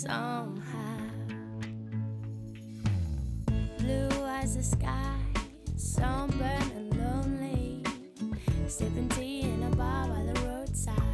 somehow. Blue as the sky, sunburned and lonely, sipping tea in a bar by the roadside.